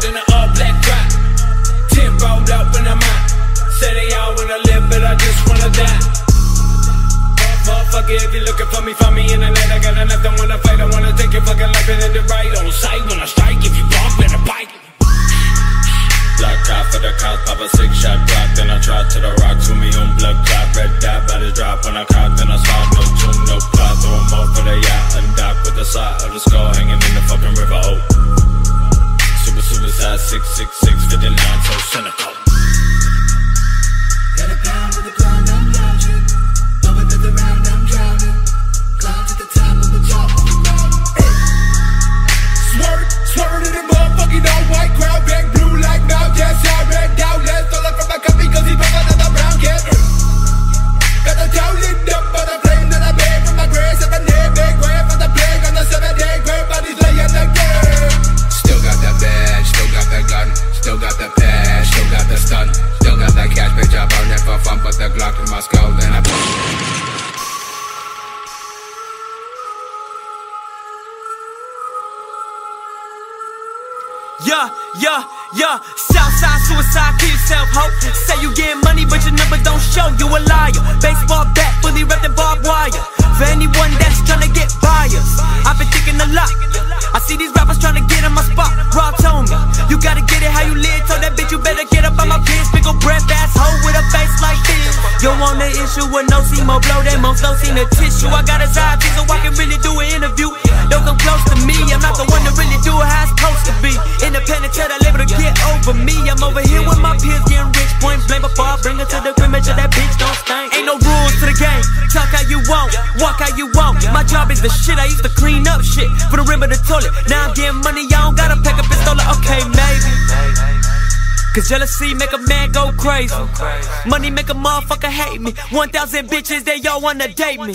Hopped in an all black drop. Ten rolled up in the mouth. Say they all wanna live, but I just wanna die. Motherfucker, if you looking for me, find me in the night. I got nothing wanna fight. I wanna take your fucking life and end it right on sight. When I strike, if you bump, better bite. Block out for the cops, pop a six shot drop. Then I try to the rocks with me on blood clot. Red suicide 666 Yeah, yeah, yeah. Southside suicide, kill yourself, hope. Say you getting money, but your number don't show. You a liar. Baseball bat, fully wrapped in barbed wire. For anyone that's tryna get biased, I've been thinking a lot. I see these rappers tryna get in my spot. Rob told me, you gotta get it how you live. Told that bitch you better get up on my biz. Big a breath, asshole with a face like this. You want the issue with no see more blow that more flow, seen the tissue. I got a side so I can really do an interview. Over me. I'm over here with my peers getting rich, point blank before I bring her to the crib, make sure that bitch don't stink. Ain't no rules to the game, talk how you want, walk how you want. My job is the shit, I used to clean up shit for the rim of the toilet. Now I'm getting money, I don't gotta pack a pistol, okay, maybe. Cause jealousy make a man go crazy. Money make a motherfucker hate me. 1,000 bitches, they all wanna date me.